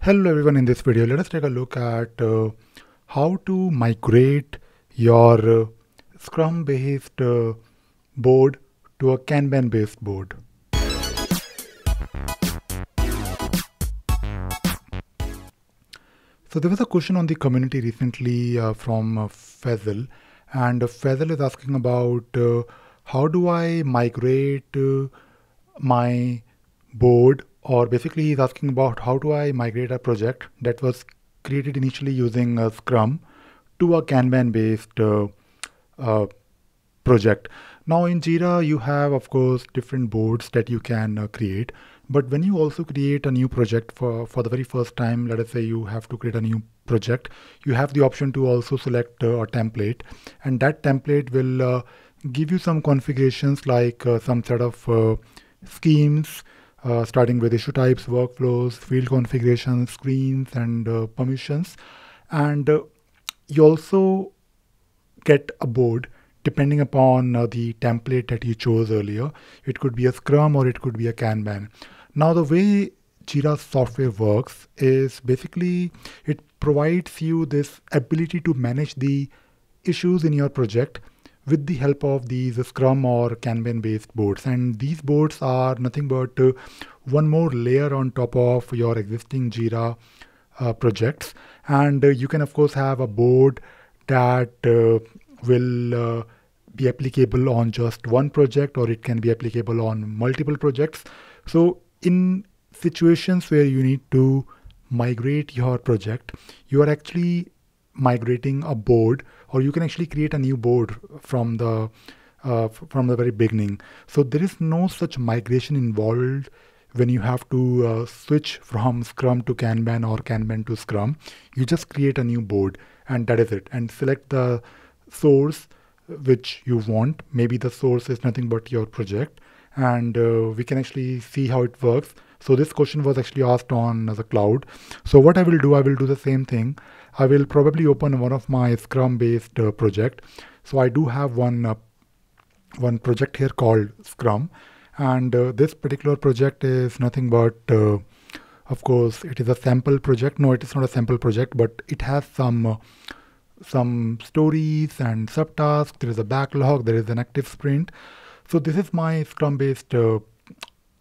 Hello everyone, in this video let us take a look at uh, how to migrate your uh, Scrum based uh, board to a Kanban based board. So there was a question on the community recently uh, from uh, and Faisal is asking about uh, how do I migrate uh, my board or basically he's asking about how do I migrate a project that was created initially using uh, Scrum to a Kanban based uh, uh, project. Now in Jira you have of course different boards that you can uh, create but when you also create a new project for, for the very first time, let us say you have to create a new project, you have the option to also select uh, a template and that template will uh, give you some configurations like some set of schemes uh, starting with issue types, workflows, field configurations, screens, and uh, permissions. And uh, you also get a board depending upon uh, the template that you chose earlier. It could be a Scrum or it could be a Kanban. Now, the way Jira software works is basically it provides you this ability to manage the issues in your project with the help of these Scrum or Kanban based boards. And these boards are nothing but uh, one more layer on top of your existing Jira uh, projects. And uh, you can, of course, have a board that uh, will uh, be applicable on just one project or it can be applicable on multiple projects. So, in situations where you need to migrate your project, you are actually migrating a board or you can actually create a new board from the uh, from the very beginning. So there is no such migration involved when you have to uh, switch from scrum to kanban or kanban to scrum. You just create a new board and that is it. And select the source which you want. Maybe the source is nothing but your project. And uh, we can actually see how it works. So this question was actually asked on the cloud. So what i will do i will do the same thing I will probably open one of my Scrum based uh, project. So I do have one uh, one project here called Scrum, and uh, this particular project is nothing but, uh, of course, it is a sample project. No, it is not a sample project, but it has some uh, some stories and subtasks. There is a backlog. There is an active sprint. So this is my Scrum based uh,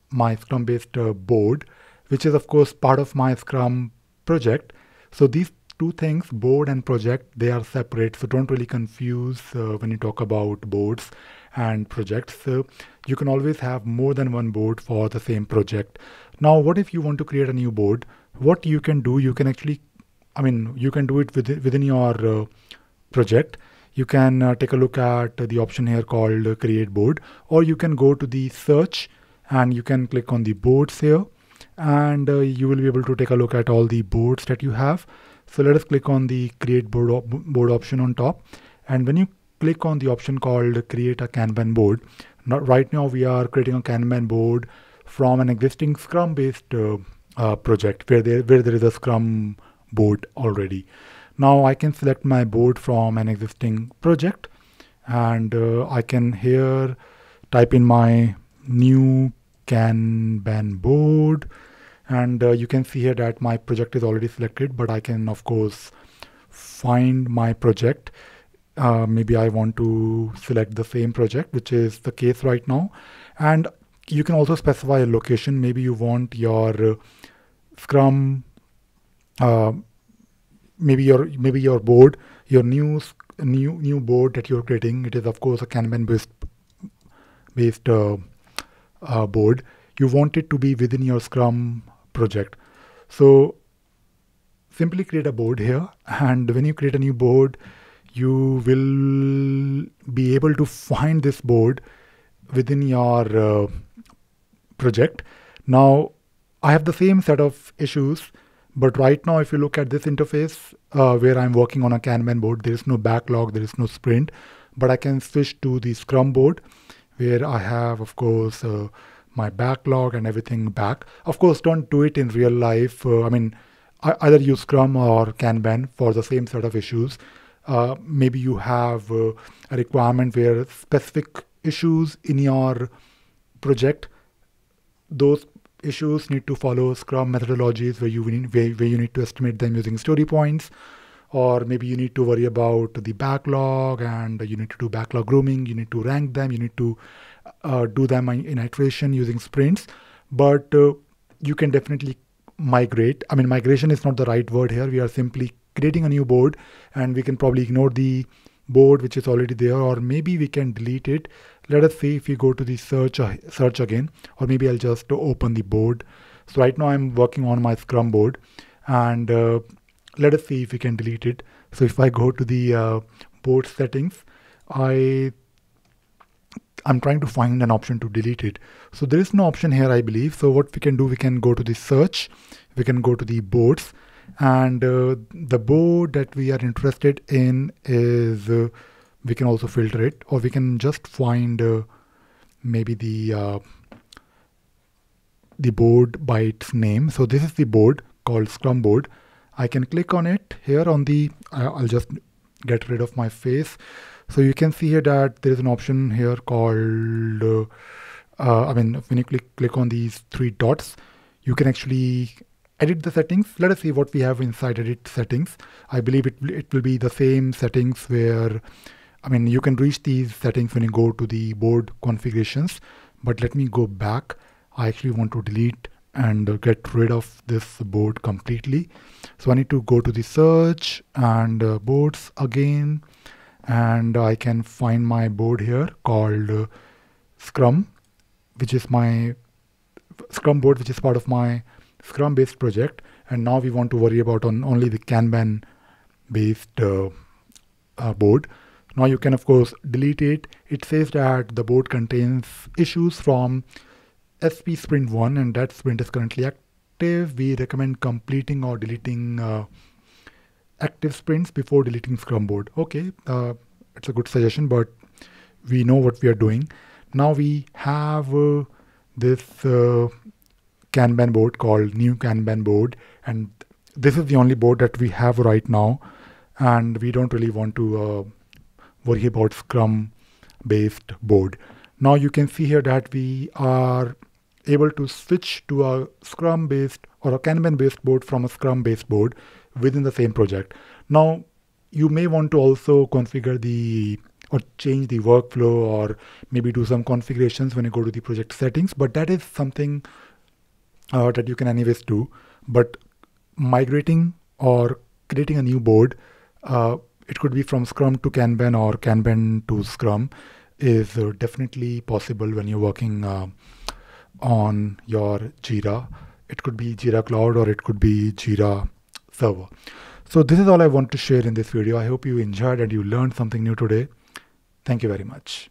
my Scrum based board, which is of course part of my Scrum project. So these two things board and project they are separate so don't really confuse uh, when you talk about boards and projects. So you can always have more than one board for the same project. Now what if you want to create a new board? What you can do you can actually i mean you can do it within, within your uh, project. You can uh, take a look at the option here called uh, create board or you can go to the search and you can click on the boards here. And uh, you will be able to take a look at all the boards that you have so let us click on the create board, op board option on top. And when you click on the option called create a Kanban board, not right now we are creating a Kanban board from an existing Scrum based uh, uh, project where there, where there is a Scrum board already. Now I can select my board from an existing project and uh, I can here type in my new Kanban board and uh, you can see here that my project is already selected but I can of course find my project. Uh, maybe I want to select the same project which is the case right now. And you can also specify a location. Maybe you want your uh, scrum uh, maybe your maybe your board your new new new board that you're creating. It is of course a kanban based based uh, uh, board. You want it to be within your scrum project. So simply create a board here and when you create a new board you will be able to find this board within your uh, project. Now I have the same set of issues but right now if you look at this interface uh, where I'm working on a Kanban board there is no backlog, there is no sprint but I can switch to the Scrum board where I have of course uh, my backlog and everything back. Of course, don't do it in real life. Uh, I mean, either use Scrum or Kanban for the same set of issues. Uh, maybe you have uh, a requirement where specific issues in your project, those issues need to follow Scrum methodologies where you need, where, where you need to estimate them using story points, or maybe you need to worry about the backlog and you need to do backlog grooming. You need to rank them. You need to uh, do them in iteration using sprints. But uh, you can definitely migrate. I mean, migration is not the right word here. We are simply creating a new board, and we can probably ignore the board which is already there or maybe we can delete it let us see if we go to the search search again or maybe I'll just open the board so right now I'm working on my scrum board and uh, let us see if we can delete it. So if I go to the uh, board settings I I'm trying to find an option to delete it. So there is no option here I believe. So what we can do we can go to the search we can go to the boards and uh, the board that we are interested in is uh, we can also filter it or we can just find uh, maybe the uh, the board by its name. So this is the board called scrum board i can click on it here on the i'll just get rid of my face so you can see here that there is an option here called uh, uh, i mean when you click click on these three dots you can actually edit the settings. Let us see what we have inside edit settings. I believe it, it will be the same settings where, I mean, you can reach these settings when you go to the board configurations, but let me go back. I actually want to delete and get rid of this board completely. So I need to go to the search and uh, boards again, and I can find my board here called uh, Scrum, which is my Scrum board, which is part of my Scrum based project, and now we want to worry about on only the Kanban based uh, uh, board. Now you can of course delete it. It says that the board contains issues from SP sprint 1 and that sprint is currently active. We recommend completing or deleting uh, active sprints before deleting Scrum board. Okay, uh, it's a good suggestion, but we know what we are doing. Now we have uh, this uh, Kanban board called new Kanban board. And this is the only board that we have right now. And we don't really want to uh, worry about Scrum based board. Now you can see here that we are able to switch to a Scrum based or a Kanban based board from a Scrum based board within the same project. Now you may want to also configure the or change the workflow or maybe do some configurations when you go to the project settings, but that is something uh, that you can anyways do. But migrating or creating a new board, uh, it could be from Scrum to Kanban or Kanban to Scrum, is uh, definitely possible when you're working uh, on your Jira. It could be Jira Cloud or it could be Jira Server. So this is all I want to share in this video. I hope you enjoyed and you learned something new today. Thank you very much.